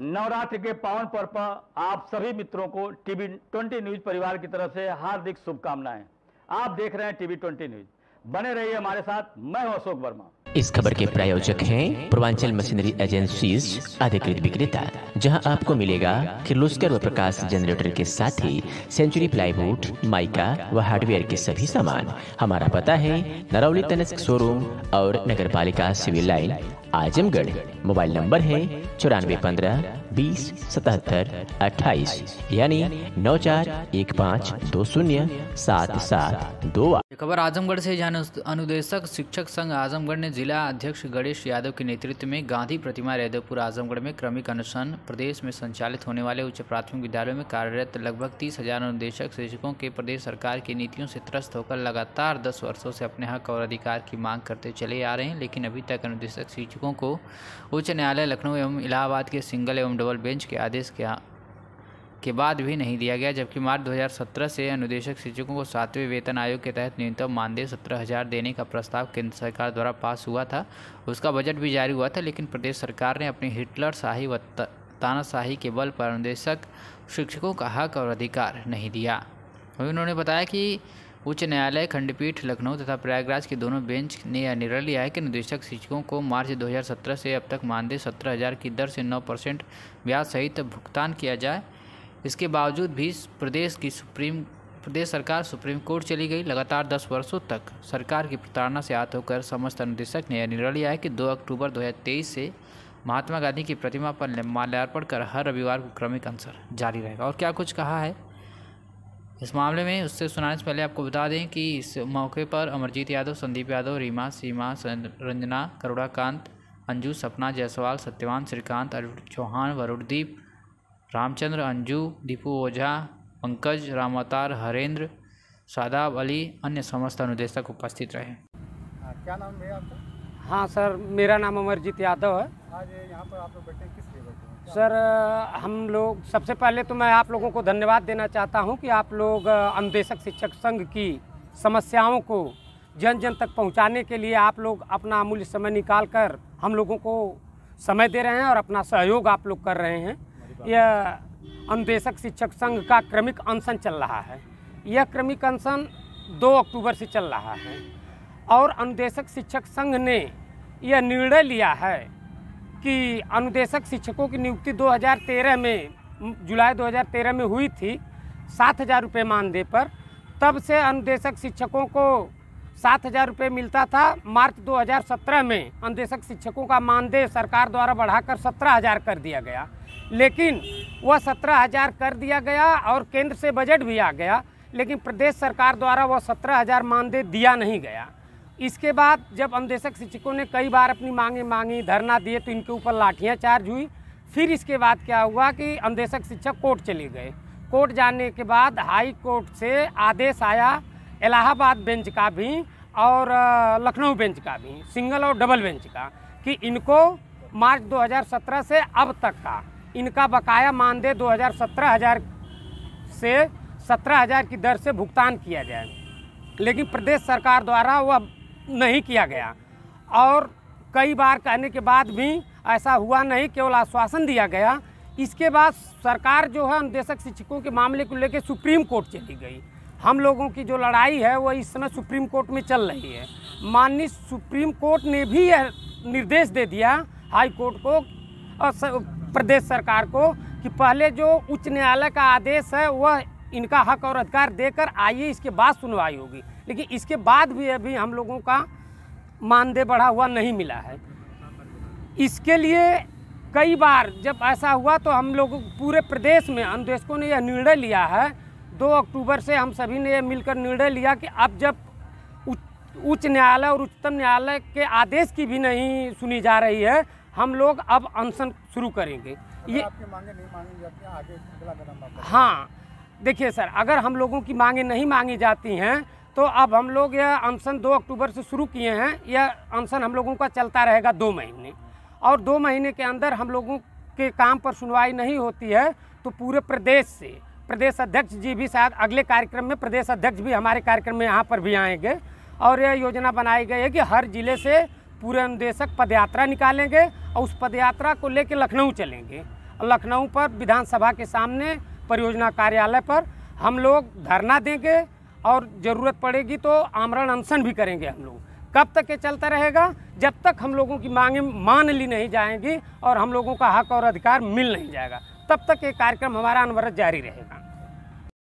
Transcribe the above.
नवरात्रि के पावन पर्व पर आप सभी मित्रों को टीवी ट्वेंटी न्यूज़ परिवार की तरफ़ से हार्दिक शुभकामनाएँ। आप देख रहे हैं टीवी ट्वेंटी न्यूज़। बने रहिए हमारे साथ, मैं हूँ अशोक वर्मा। इस खबर के प्रायोजक हैं पूर्वांचल मशीनरी एजेंसीज, अधिकृत विक्रेता, जहाँ आपको मिलेगा किर्लोस्कर व प्रकाश जनरेटर के साथ ही सेंचुरी प्लाईवुड, माइका व हार्डवेयर के सभी सामान। हमारा पता है, नरौली तनस्क शोरूम और नगर पालिका civil line, Azamgarh. Mobile number है चौरानवे पंद्रह बीस सतहत्तर अट्ठाईस, यानी नौ चार एक पाँच दो शून्य सात सात दो खबर आजमगढ़ से जहाँ अनुदेशक शिक्षक संघ आजमगढ़ ने जिला अध्यक्ष गणेश यादव के नेतृत्व में गांधी प्रतिमा यादवपुर आजमगढ़ में क्रमिक अनुसंधान प्रदेश में संचालित होने वाले उच्च प्राथमिक विद्यालयों में कार्यरत लगभग तीस हज़ार अनुदेशक शिक्षकों के प्रदेश सरकार की नीतियों से त्रस्त होकर लगातार दस वर्षों से अपने हक और अधिकार की मांग करते चले आ रहे हैं, लेकिन अभी तक अनुदेशक शिक्षकों को उच्च न्यायालय लखनऊ एवं इलाहाबाद के सिंगल एवं डबल बेंच के आदेश के के बाद भी नहीं दिया गया, जबकि मार्च 2017 से अनुदेशक शिक्षकों को सातवें वेतन आयोग के तहत न्यूनतम मानदेय सत्रह हज़ार देने का प्रस्ताव केंद्र सरकार द्वारा पास हुआ था। उसका बजट भी जारी हुआ था, लेकिन प्रदेश सरकार ने अपनी हिटलर शाही व तानाशाही के बल पर अनुदेशक शिक्षकों का हक और अधिकार नहीं दिया। उन्होंने बताया कि उच्च न्यायालय, खंडपीठ, लखनऊ तथा प्रयागराज के दोनों बेंच ने यह निर्णय लिया है कि निदेशक शिक्षकों को मार्च 2017 से अब तक मानदेय सत्रह हज़ार की दर से 9 परसेंट ब्याज सहित भुगतान किया जाए। इसके बावजूद भी प्रदेश की सुप्रीम, प्रदेश सरकार सुप्रीम कोर्ट चली गई। लगातार 10 वर्षों तक सरकार की प्रताड़ना से आहत होकर समस्त निदेशक ने यह निर्णय लिया है कि 2 अक्टूबर 2023 से महात्मा गांधी की प्रतिमा पर माल्यार्पण कर हर रविवार को क्रमिक अंसर जारी रहेगा। और क्या कुछ कहा है? इस मामले में उससे सुनाने से पहले आपको बता दें कि इस मौके पर अमरजीत यादव संदीप यादव रीमा सीमा रंजना करुणाकांत अंजू सपना जायसवाल सत्यवान श्रीकांत अरुण चौहान वरुणदीप रामचंद्र अंजू दीपू ओझा पंकज रामवतार हरेंद्र शादाब अली अन्य समस्त अनुदेशक उपस्थित रहे। हाँ, क्या नाम भैया आपका? हाँ सर मेरा नाम अमरजीत यादव है। आज यहाँ पर आप लोग बैठे किस लिए बैठे हैं सर हम लोग, सबसे पहले तो मैं आप लोगों को धन्यवाद देना चाहता हूँ कि आप लोग अनुदेशक शिक्षक संघ की समस्याओं को जन जन तक पहुँचाने के लिए आप लोग अपना अमूल्य समय निकाल कर हम लोगों को समय दे रहे हैं और अपना सहयोग आप लोग कर रहे हैं। यह अनुदेशक शिक्षक संघ का क्रमिक अनशन चल रहा है। यह क्रमिक अनशन दो अक्टूबर से चल रहा है और अनुदेशक शिक्षक संघ ने यह निर्णय लिया है कि अनुदेशक शिक्षकों की नियुक्ति 2013 में जुलाई 2013 में हुई थी, सात हज़ार रुपये मानदेय पर। तब से अनुदेशक शिक्षकों को सात हज़ार रुपये मिलता था। मार्च 2017 में अनुदेशक शिक्षकों का मानदेय सरकार द्वारा बढ़ाकर सत्रह हज़ार कर दिया गया। लेकिन वह सत्रह हज़ार कर दिया गया और केंद्र से बजट भी आ गया, लेकिन प्रदेश सरकार द्वारा वह सत्रह हज़ार मानदेय दिया नहीं गया। इसके बाद जब अनुदेशक शिक्षकों ने कई बार अपनी मांगे मांगी, धरना दिए तो इनके ऊपर लाठियाँ चार्ज हुई। फिर इसके बाद क्या हुआ कि अनुदेशक शिक्षक कोर्ट चले गए। कोर्ट जाने के बाद हाई कोर्ट से आदेश आया, इलाहाबाद बेंच का भी और लखनऊ बेंच का भी, सिंगल और डबल बेंच का, कि इनको मार्च 2017 से अब तक का, इनका बकाया मानदेय 2017 हज़ार से सत्रह हज़ार की दर से भुगतान किया जाए। लेकिन प्रदेश सरकार द्वारा वह नहीं किया गया। और कई बार कहने के बाद भी ऐसा हुआ नहीं, केवल आश्वासन दिया गया। इसके बाद सरकार जो है अनुदेशक शिक्षकों के मामले को लेकर सुप्रीम कोर्ट चली गई। हम लोगों की जो लड़ाई है वो इस समय सुप्रीम कोर्ट में चल रही है। माननीय सुप्रीम कोर्ट ने भी यह निर्देश दे दिया हाई कोर्ट को, और प्रदेश सरकार को कि पहले जो उच्च न्यायालय का आदेश है, वह इनका हक और अधिकार देकर आइए, इसके बाद सुनवाई होगी। लेकिन इसके बाद भी अभी हम लोगों का मानदेय बढ़ा हुआ नहीं मिला है। इसके लिए कई बार जब ऐसा हुआ तो हम लोग पूरे प्रदेश में अनुदेशकों ने यह निर्णय लिया है दो अक्टूबर से हम सभी ने यह मिलकर निर्णय लिया कि अब जब उच्च- न्यायालय और उच्चतम न्यायालय के आदेश की भी नहीं सुनी जा रही है हम लोग अब अनशन शुरू करेंगे। ये आपकी मांगे नहीं मानी जाती आगे हाँ देखिए सर अगर हम लोगों की मांगे नहीं मांगी जाती हैं तो अब हम लोग यह अनशन दो अक्टूबर से शुरू किए हैं। यह अनशन हम लोगों का चलता रहेगा दो महीने। और दो महीने के अंदर हम लोगों के काम पर सुनवाई नहीं होती है तो पूरे प्रदेश से, प्रदेश अध्यक्ष जी भी शायद अगले कार्यक्रम में, प्रदेश अध्यक्ष भी हमारे कार्यक्रम में यहाँ पर भी आएँगे। और यह योजना बनाई गई है कि हर ज़िले से पूरे अनुदेशक पदयात्रा निकालेंगे और उस पदयात्रा को लेकर लखनऊ चलेंगे। लखनऊ पर विधानसभा के सामने परियोजना कार्यालय पर हम लोग धरना देंगे और ज़रूरत पड़ेगी तो आमरण अनशन भी करेंगे हम लोग। कब तक ये चलता रहेगा? जब तक हम लोगों की मांगें मान ली नहीं जाएँगी और हम लोगों का हक और अधिकार मिल नहीं जाएगा, तब तक ये कार्यक्रम हमारा अनवरत जारी रहेगा।